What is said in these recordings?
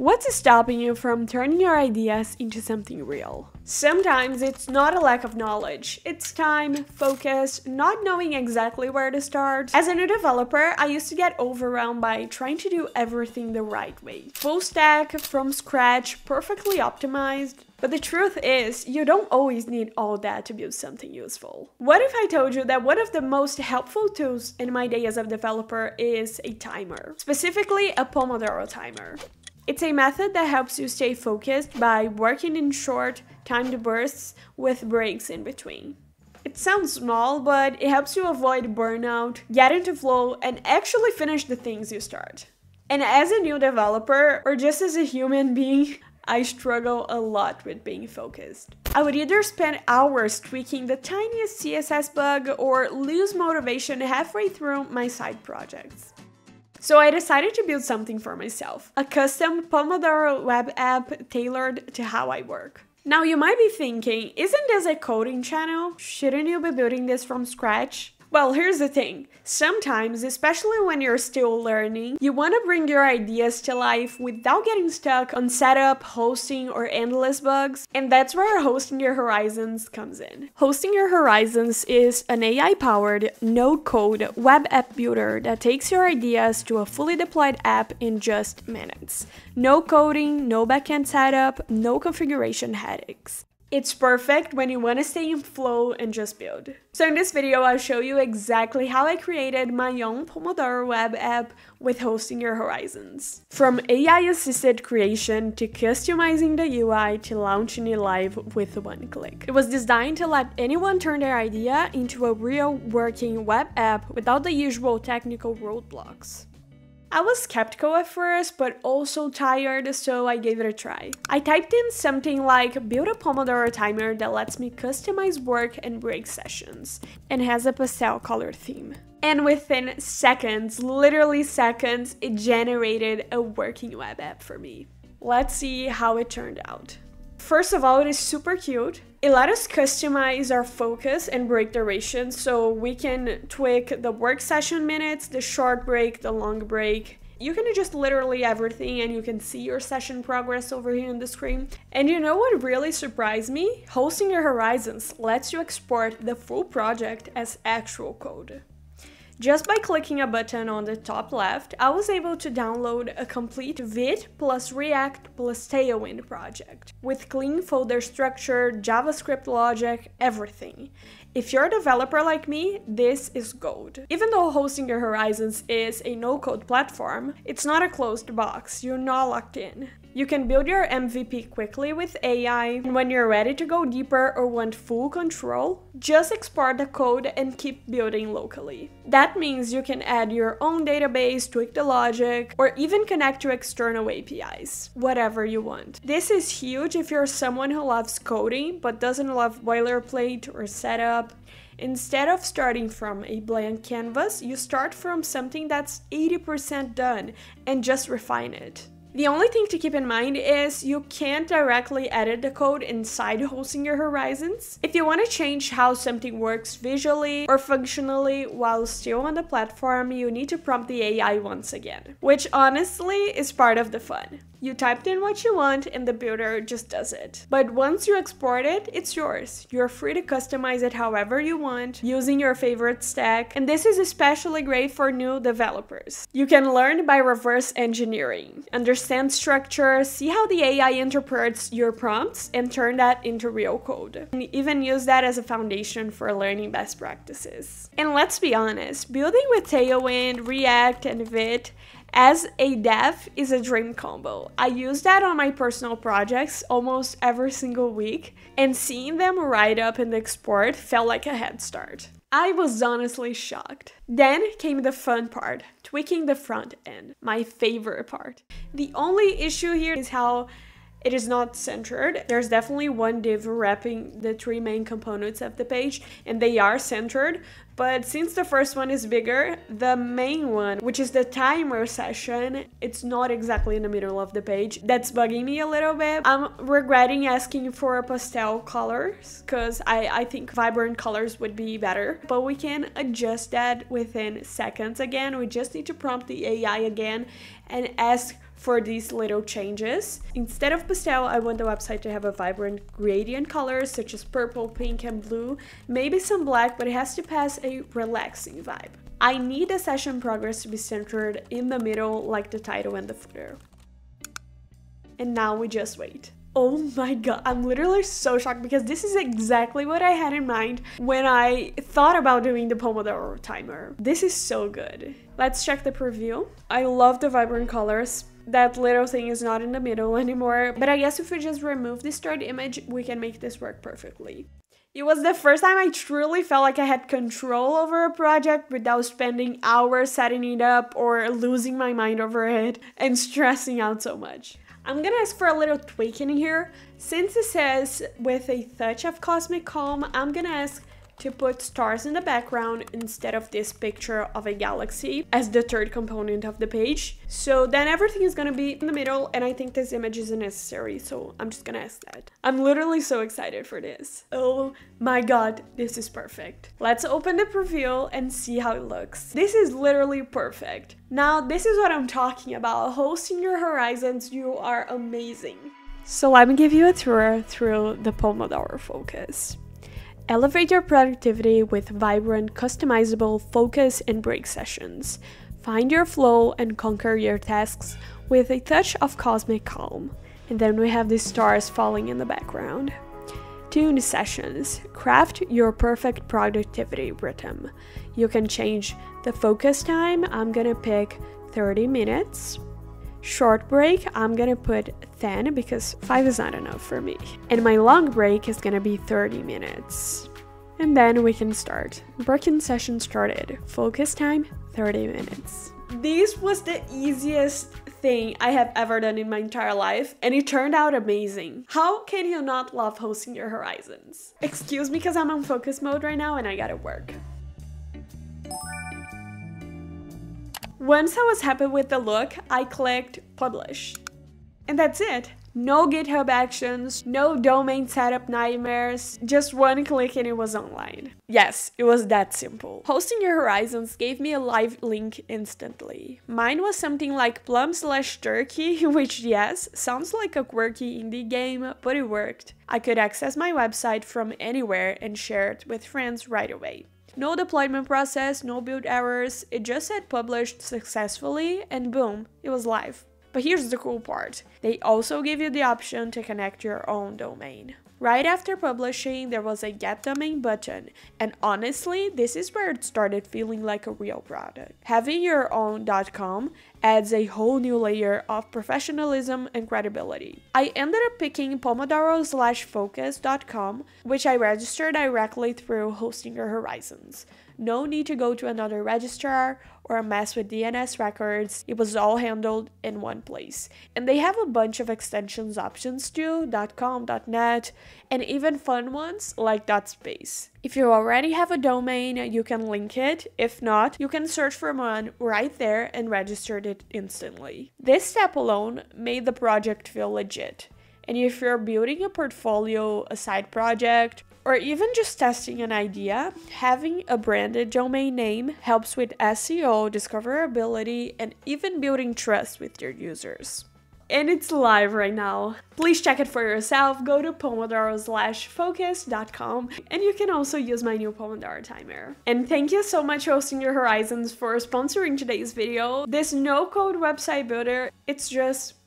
What's stopping you from turning your ideas into something real? Sometimes it's not a lack of knowledge, it's time, focus, not knowing exactly where to start. As a new developer, I used to get overwhelmed by trying to do everything the right way. Full stack, from scratch, perfectly optimized. But the truth is, you don't always need all that to build something useful. What if I told you that one of the most helpful tools in my day as a developer is a timer? Specifically, a Pomodoro timer. It's a method that helps you stay focused by working in short, timed bursts with breaks in between. It sounds small, but it helps you avoid burnout, get into flow, and actually finish the things you start. And as a new developer, or just as a human being, I struggle a lot with being focused. I would either spend hours tweaking the tiniest CSS bug or lose motivation halfway through my side projects. So I decided to build something for myself, a custom Pomodoro web app tailored to how I work. Now you might be thinking, isn't this a coding channel? Shouldn't you be building this from scratch? Well, here's the thing. Sometimes, especially when you're still learning, you want to bring your ideas to life without getting stuck on setup, hosting, or endless bugs. And that's where Hostinger Horizons comes in. Hostinger Horizons is an AI powered, no code web app builder that takes your ideas to a fully deployed app in just minutes. No coding, no backend setup, no configuration headaches. It's perfect when you want to stay in flow and just build. So in this video, I'll show you exactly how I created my own Pomodoro web app with Hostinger Horizons. From AI-assisted creation to customizing the UI to launching it live with one click. It was designed to let anyone turn their idea into a real working web app without the usual technical roadblocks. I was skeptical at first, but also tired, so I gave it a try. I typed in something like build a Pomodoro timer that lets me customize work and break sessions, and has a pastel color theme. And within seconds, literally seconds, it generated a working web app for me. Let's see how it turned out. First of all, it is super cute. It let us customize our focus and break duration so we can tweak the work session minutes, the short break, the long break. You can adjust literally everything and you can see your session progress over here on the screen. And you know what really surprised me? Hostinger Horizons lets you export the full project as actual code. Just by clicking a button on the top left, I was able to download a complete Vite plus React plus Tailwind project with clean folder structure, JavaScript logic, everything. If you're a developer like me, this is gold. Even though Hostinger Horizons is a no-code platform, it's not a closed box, you're not locked in. You can build your MVP quickly with AI, and when you're ready to go deeper or want full control, just export the code and keep building locally. That means you can add your own database, tweak the logic, or even connect to external APIs, whatever you want. This is huge if you're someone who loves coding but doesn't love boilerplate or setup. Instead of starting from a blank canvas, you start from something that's 80% done and just refine it. The only thing to keep in mind is you can't directly edit the code inside Hostinger Horizons. If you want to change how something works visually or functionally while still on the platform, you need to prompt the AI once again, which honestly is part of the fun. You typed in what you want and the builder just does it. But once you export it, it's yours. You're free to customize it however you want, using your favorite stack, and this is especially great for new developers. You can learn by reverse engineering, understand structure, see how the AI interprets your prompts, and turn that into real code. And even use that as a foundation for learning best practices. And let's be honest, building with Tailwind, React, and Vite as a dev is a dream combo. I use that on my personal projects almost every single week, and seeing them write up in the export felt like a head start. I was honestly shocked. Then came the fun part, tweaking the front end, my favorite part. The only issue here is how it is not centered. There's definitely one div wrapping the three main components of the page and they are centered, but since the first one is bigger, the main one, which is the timer session, it's not exactly in the middle of the page. That's bugging me a little bit. I'm regretting asking for pastel colors because I, I think vibrant colors would be better, but we can adjust that within seconds again. We just need to prompt the AI again and ask for these little changes. Instead of pastel, I want the website to have a vibrant gradient colors such as purple, pink, and blue, maybe some black, but it has to pass a relaxing vibe. I need the session progress to be centered in the middle like the title and the footer. And now we just wait. Oh my god, I'm literally so shocked because this is exactly what I had in mind when I thought about doing the Pomodoro timer. This is so good. Let's check the preview. I love the vibrant colors. That little thing is not in the middle anymore, but I guess if we just remove this third image, we can make this work perfectly. It was the first time I truly felt like I had control over a project without spending hours setting it up or losing my mind over it and stressing out so much. I'm gonna ask for a little tweaking here. Since it says with a touch of cosmic calm, I'm gonna ask to put stars in the background instead of this picture of a galaxy as the third component of the page. So then everything is gonna be in the middle and I think this image isn't necessary, so I'm just gonna ask that. I'm literally so excited for this. Oh my god, this is perfect. Let's open the preview and see how it looks. This is literally perfect. Now, this is what I'm talking about. Hostinger Horizons, you are amazing. So let me give you a tour through the Pomodoro Focus. Elevate your productivity with vibrant, customizable focus and break sessions. Find your flow and conquer your tasks with a touch of cosmic calm. And then we have the stars falling in the background. Tune sessions. Craft your perfect productivity rhythm. You can change the focus time. I'm gonna pick 30 minutes. Short break, I'm gonna put 10 because 5 is not enough for me. And my long break is gonna be 30 minutes. And then we can start. Breaking session started. Focus time 30 minutes. This was the easiest thing I have ever done in my entire life, and it turned out amazing. How can you not love Hostinger Horizons? Excuse me because I'm on focus mode right now and I gotta work. Once I was happy with the look, I clicked publish. And that's it. No GitHub actions, no domain setup nightmares, just one click and it was online. Yes, it was that simple. Hostinger Horizons gave me a live link instantly. Mine was something like plum slash turkey, which yes, sounds like a quirky indie game, but it worked. I could access my website from anywhere and share it with friends right away. No deployment process, no build errors, it just said published successfully and boom, it was live. But here's the cool part. They also give you the option to connect your own domain. Right after publishing, there was a get domain button, and honestly, this is where it started feeling like a real product. Having your own .com adds a whole new layer of professionalism and credibility. I ended up picking pomodoro slash focus.com, which I registered directly through Hostinger Horizons. No need to go to another registrar or mess with DNS records. It was all handled in one place. And they have a bunch of extensions options too, .com, .net, and even fun ones like .space. If you already have a domain, you can link it. If not, you can search for one right there and register it instantly. This step alone made the project feel legit. And if you're building a portfolio, a side project, or even just testing an idea, having a branded domain name helps with SEO, discoverability, and even building trust with your users. And it's live right now. Please check it for yourself. Go to pomodoro slash focus.com and you can also use my new Pomodoro timer. And thank you so much Hostinger Horizons for sponsoring today's video. This no-code website builder, it's just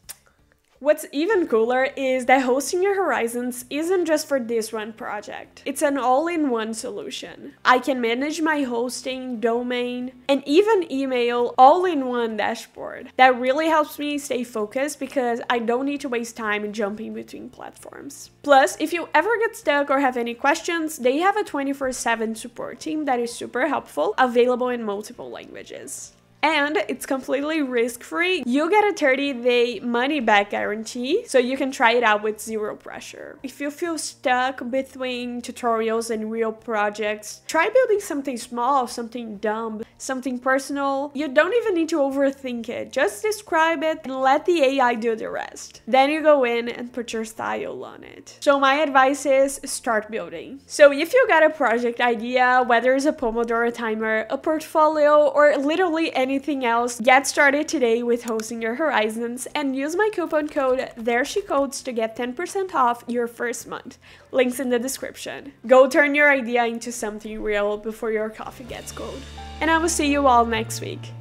What's even cooler is that Hostinger Horizons isn't just for this one project. It's an all-in-one solution. I can manage my hosting, domain, and even email all in one dashboard. That really helps me stay focused because I don't need to waste time jumping between platforms. Plus, if you ever get stuck or have any questions, they have a 24-7 support team that is super helpful, available in multiple languages and it's completely risk-free. You get a 30-day money-back guarantee, so you can try it out with zero pressure. If you feel stuck between tutorials and real projects, try building something small, something dumb, something personal, you don't even need to overthink it. Just describe it and let the AI do the rest. Then you go in and put your style on it. So my advice is start building. So if you got a project idea, whether it's a Pomodoro timer, a portfolio, or literally anything else, get started today with Hostinger Horizons and use my coupon code there she codes to get 10% off your first month. Links in the description. Go turn your idea into something real before your coffee gets cold. And I will see you all next week.